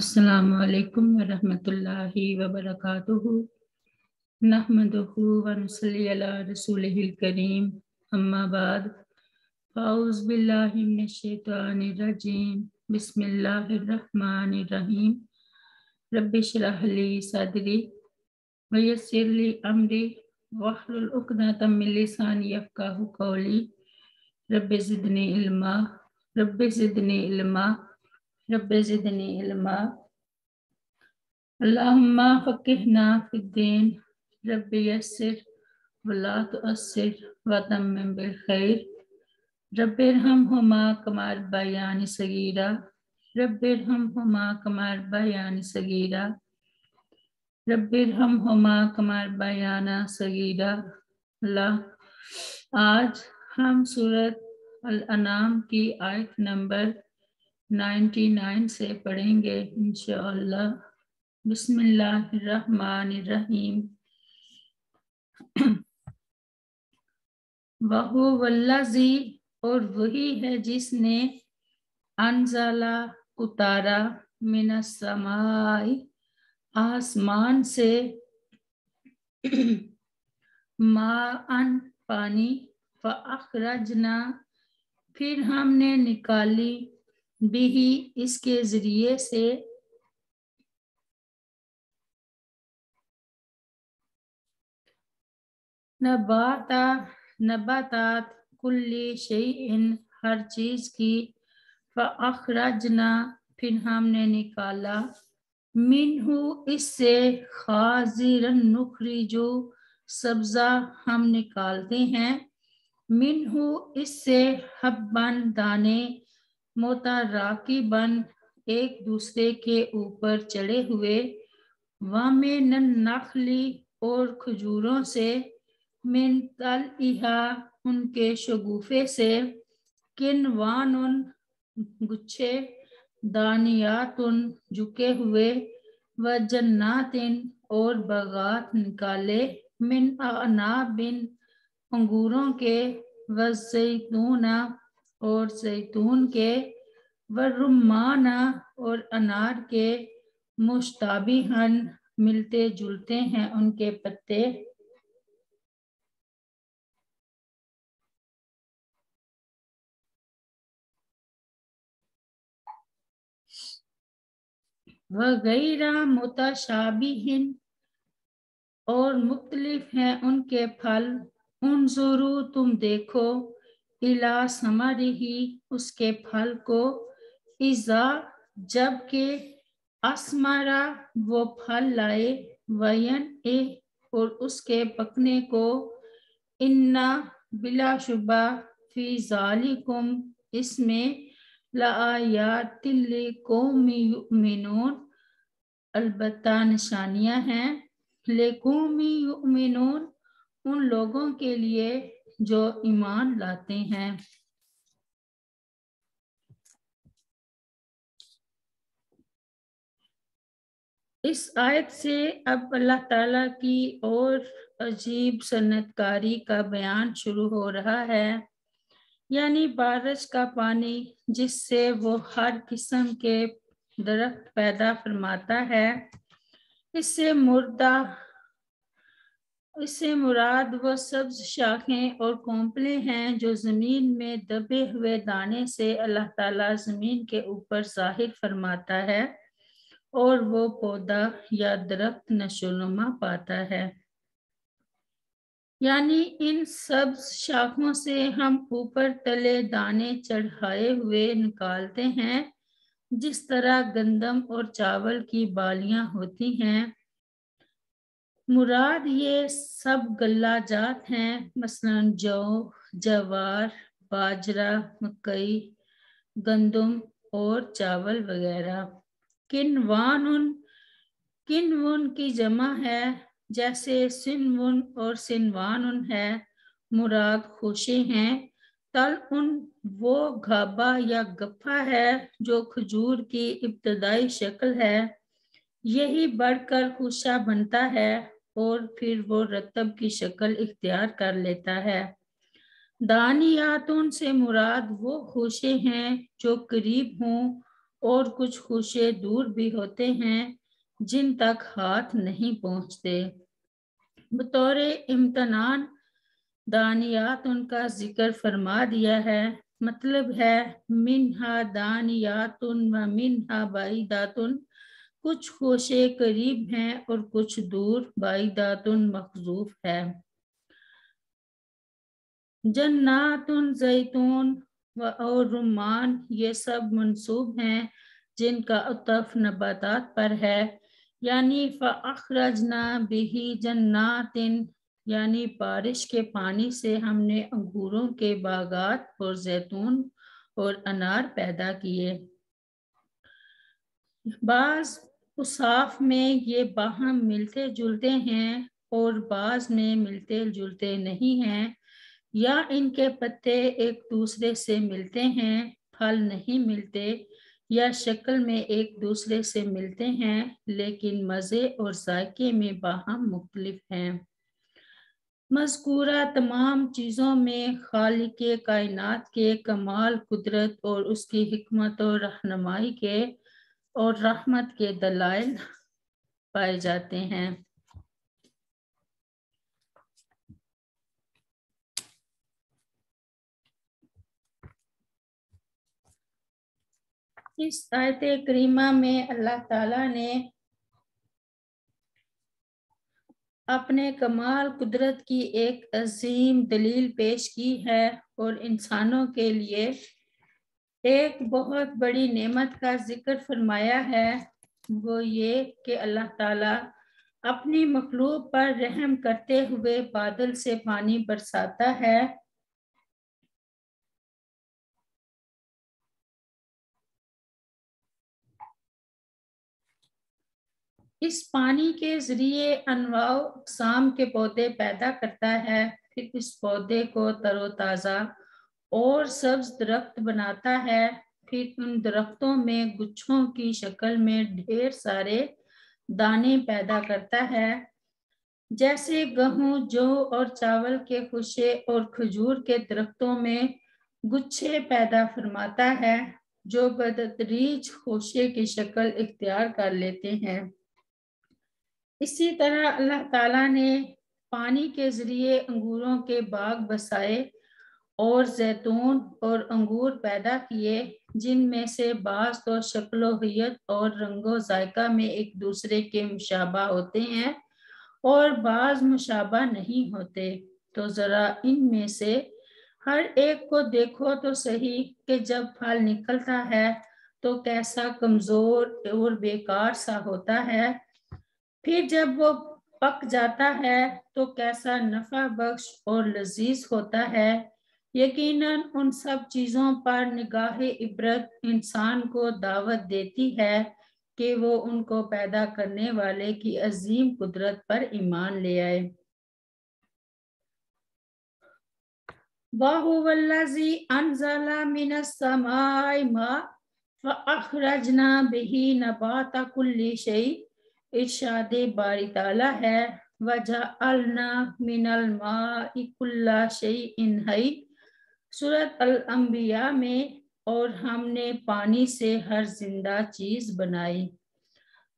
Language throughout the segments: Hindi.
अस्सलाम वालेकुम वरहमतुल्लाहि वबरकातुहु नहमदुहु व नुसल्ली अला रसूलिहिल करीम अम्मा बाद फाउज बिल्लाहि मिनश शैतानिर रजीम बिस्मिल्लाहिर रहमानिर रहीम रब्बि श्रह ली सदरी व अमरी मिन क़ौली रब्बि इल्मा रब्बि ज़िदनी इल्मा रब्बि ज़िदनी इल्मा। रब्बि यस्सिर वला तुअस्सिर व तम्मिम बिल खैर। रब्बि इरहमहुमा कमा रब्बयानी सगीरा। रब्बि इरहमहुमा कमा रब्बयानी सगीरा। रब्बि इरहमहुमा कमा रब्बयाना सगीरा। अल्लाह, आज हम सूरत अनाम की आयत नंबर 99 से पढ़ेंगे इंशाअल्लाह बिस्मिल्लाहिर्रहमानिर्रहीम। वहु वल्लजी और वही है जिसने अनजला उतारा मिनसमाई आसमान से। माअन पानी, फ़अखरजना, फिर हमने निकाली भी इसके ज़रिए से नबाता, नबातात कुल्ली इन हर चीज़ की, फ़अखरजना, फिर हमने निकाला। मिनहु इससे खाजिरन नुखरी, जो सब्जा हम निकालते हैं। मिनहु इससे हब्बन दाने मोता बन एक दूसरे के ऊपर चढ़े हुए। वामे नखली और खजूरों से मिन तल इहा उनके शगुफे से। किन वान उन गुच्छे दानियातुन झुके हुए। व जन्नातिन और बगात निकाले। मिन बिन अंगूरों के। व जैतूना और जैतून के व रुमाना और अनार के मुश्ताबिहन मिलते जुलते हैं उनके पत्ते। वगैरह मुताशाबिहिन और मुख्तलिफ़ हैं उनके फल। उन तुम देखो इला समरिही उसके फल को। इजा जबकि असमारा वो फल लाए, वयन ए और उसके पकने को। इन्ना बिलाशुबा फ़ी जालिकुम, इसमें लायातिल कौमिन अलबत्ता निशानियाँ हैं लेकूमी उन लोगों के लिए जो ईमान लाते हैं। इस आयत से अब अल्लाह ताला की और अजीब सन्नतकारी का बयान शुरू हो रहा है। यानी बारिश का पानी, जिससे वो हर किस्म के दरख्त पैदा फरमाता है। इससे मुर्दा इससे मुराद वो सब्ज शाखें और कोंपले हैं जो ज़मीन में दबे हुए दाने से अल्लाह ताला ज़मीन के ऊपर ज़ाहिर फरमाता है और वो पौधा या दरख्त नशोनुमा पाता है। यानी इन सब शाखों से हम ऊपर तले दाने चढ़ाए हुए निकालते हैं, जिस तरह गंदम और चावल की बालियाँ होती हैं मुराद ये सब गल्ला जात हैं, मसलन जौ, जवार, बाजरा, मकई, गंदम और चावल वगैरह। किनवान उन किनवन की जमा है, जैसे सिनवन और सिनवान उन है, मुराद खुशे हैं। तल उन वो घाबा या गफ्फा है, जो खजूर की इब्तदाई शक्ल है। यही बढ़कर खुशा बनता है। और फिर वो रतब की शक्ल इख्तियार कर लेता है। दानियातुन से मुराद वो खुशे हैं जो करीब हों और कुछ खुशे दूर भी होते हैं, जिन तक हाथ नहीं पहुँचते। बतौर इम्तनान दानियात उनका ज़िक्र फरमा दिया है। मतलब है, मिनहा दानियातुन व मिनहा बाईदातुन कुछ खोशे करीब हैं और कुछ दूर बाईदातुन मखजूफ है। जन्नातुन जैतून और रुमान ये सब मंसूब हैं, जिनका उतफ नबातात पर है। यानी फ़ाखरजना बिही जन्नातिन, यानी बारिश के पानी से हमने अंगूरों के बागात और जैतून और अनार पैदा किए। बाज उसाफ में ये बाहम मिलते जुलते हैं और बाज में मिलते जुलते नहीं हैं, या इनके पत्ते एक दूसरे से मिलते हैं, फल नहीं मिलते, या शक्ल में एक दूसरे से मिलते हैं, लेकिन मज़े और जायके में बाहम मुख्तलिफ़ हैं। मजकूरा तमाम चीज़ों में खाल के कायनात के कमाल, कुदरत और उसकी हमत और रहनमाई के और रहमत के दलाइल पाए जाते हैं। इस आयत करीमा में अल्लाह ताला ने अपने कमाल कुदरत की एक अजीम दलील पेश की है और इंसानों के लिए एक बहुत बड़ी नेमत का ज़िक्र फरमाया है, वो ये कि अल्लाह ताला अपनी मखलूक पर रहम करते हुए बादल से पानी बरसाता है। इस पानी के ज़रिए अनवाम के पौधे पैदा करता है, फिर इस पौधे को तरोताज़ा और सब्ज दरख्त बनाता है। फिर उन दरख्तों में गुच्छों की शक्ल में ढेर सारे दाने पैदा करता है। जैसे गेहूँ, जौ और चावल के खुशे और खजूर के दरख्तों में गुच्छे पैदा फरमाता है, जो बदतरीज खुशे की शक्ल इख्तियार कर लेते हैं। इसी तरह अल्लाह ताला ने पानी के ज़रिए अंगूरों के बाग बसाए और जैतून और अंगूर पैदा किए, जिनमें से बाज तो शक्लोहियत और रंगो जायका में एक दूसरे के मुशाबा होते हैं और बाज मुशाबा नहीं होते। तो ज़रा इनमें से हर एक को देखो तो सही कि जब फल निकलता है तो कैसा कमज़ोर और बेकार सा होता है। फिर जब वो पक जाता है तो कैसा नफा बख्श और लजीज होता है। यकीनन उन सब चीज़ों पर निगाह इबरत इंसान को दावत देती है कि वो उनको पैदा करने वाले की अजीम कुदरत पर ईमान ले आए। वाहुवल्लजी अनजला मिनस समाई मा फअखरजना बिही नबाता कुल्ली शै इर्शाद बारी ताला है वजह अलना मिनल माकुल्ला शई इन हई। सूरत अल अंबिया में और हमने पानी से हर ज़िंदा चीज़ बनाई।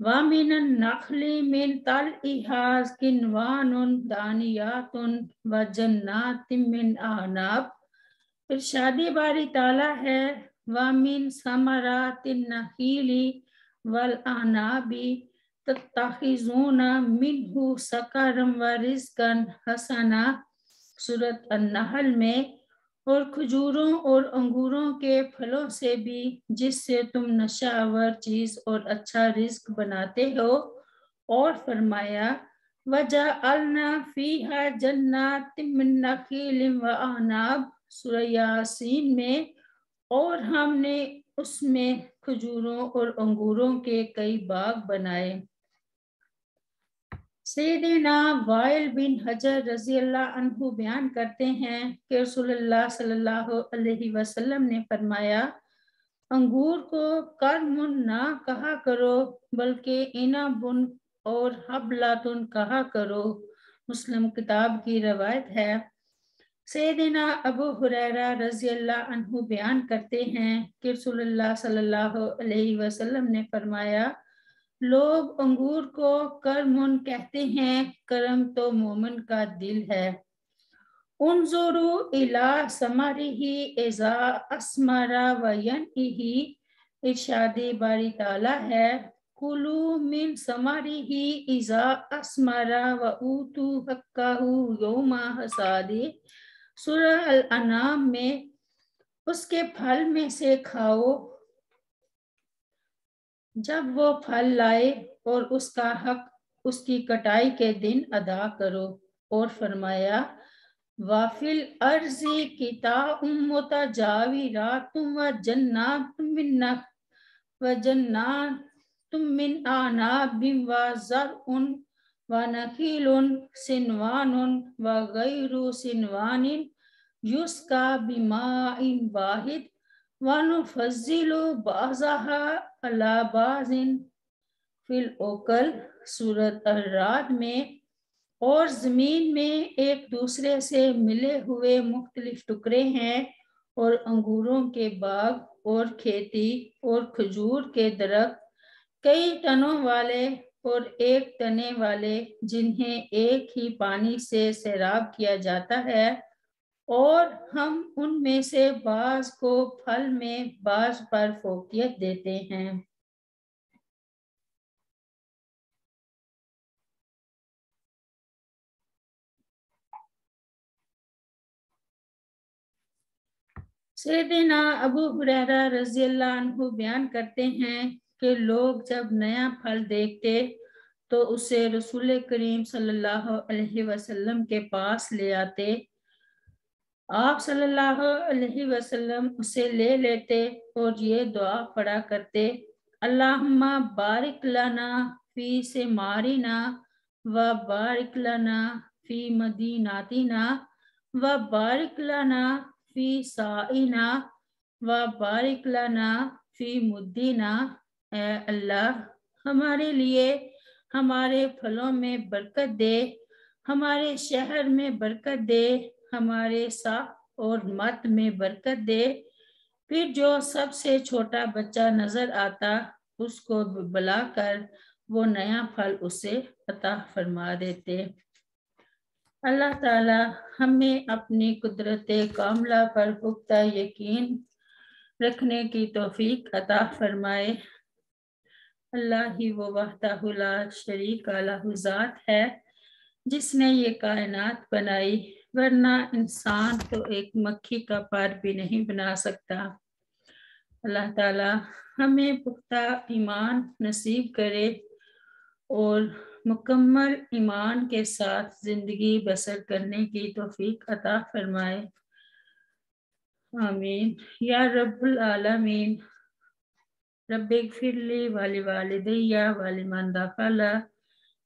वामिन नखली मिन तल इहाज किनवान दानियातुन व जन्नात मिन आनाब। इरशादी बारी ताला है वामिन समरातिन नखीली वल आनाबी। तत्ताखिजूना मिनहु सकरम व रिजकन हसना। सूरत अन्नहल में और खजूरों और अंगूरों के फलों से भी, जिससे तुम नशावर चीज़ और अच्छा रिस्क बनाते हो। और फरमाया वजह अलना फीहा मिन नखील व अनाब सुरयासीन में। और हमने उसमें खजूरों और अंगूरों के कई बाग बनाए। सैदना वाइल बिन हजर रज़ी अल्लाह बयान करते हैं कि रसूलुल्लाह सल्लल्लाहु अलैहि वसल्लम ने फरमाया, अंगूर को करमुन ना कहा करो, बल्कि इना बुन और हबलातुन कहा करो। मुस्लिम किताब की रवायत है। सैदिना अबू हुरैरा रज़ी अल्लाह अनहु बयान करते हैं कि रसूलुल्लाह सल्लल्लाहु अलैहि वसल्लम ने फरमाया लोग अंगूर को करमुन कहते हैं, करम तो मोमन का दिल है। उनजुरु इला समारी ही, एजा असमारा वयन ही इर्शादी बारी ताला है। कुलू मिन समारी ही, इजा असमारा व ऊतू हक्काहू योमा हसादे। सूरह अल अनाम में, उसके फल में से खाओ जब वो फल लाए और उसका हक, उसकी कटाई के दिन अदा करो और फरमाया, वाफिल अर्जी किता उम्मता जावी तुम व जन्ना मिन्ना व जन्ना तुम मिन आना बिम व जर उन व नकीलुन, सिनवानुन व गैरु सिनवानिन, युस्का बिमाइन वाहिद अला बाजिन। फिल ओकल सूरत अर्राद में और ज़मीन में एक दूसरे से मिले हुए मुख्तलिफ़ टुकड़े हैं और अंगूरों के बाग और खेती और खजूर के दरख्त, कई टनों वाले और एक तने वाले जिन्हें एक ही पानी से सैराब किया जाता है। और हम उनमें से बाज को फल में बाज पर फोकियत देते हैं। सैदना अबू हुरैरा रज़ी अल्लाह बयान करते हैं कि लोग जब नया फल देखते तो उसे रसूल करीम सल्लल्लाहु अलैहि वसल्लम के पास ले आते आप सल्लल्लाहु अलैहि वसल्लम उसे ले लेते और ये दुआ पढ़ा करते, अल्लाहुम्मा बारिक लना फ़ी से मारिना व बारिक लना फ़ी मदीनातिना व बारिक लना फ़ी साइना व बारिक लना फ़ी मुद्दीना। अल्लाह, हमारे लिए हमारे फलों में बरकत दे, हमारे शहर में बरकत दे हमारे सा और मत में बरकत दे। फिर जो सबसे छोटा बच्चा नज़र आता, उसको बुलाकर वो नया फल उसे अता फरमा देते। अल्लाह ताला हमें अपनी कुदरत कामला पर पुख्ता यकीन रखने की तोफीक अता फरमाए। अल्लाह ही वो वहदाहुला शरीक अलाजात है, जिसने ये कायनात बनाई। वरना इंसान तो एक मक्खी का पार भी नहीं बना सकता। अल्लाह ताला हमें पुख्ता ईमान नसीब करे और मुकम्मल ईमान के साथ ज़िंदगी बसर करने की तोफीक अता फरमाए। आमीन। या रब्बुल आलमीन रब्बिक फिरली वाली वालिदैया, वाली मन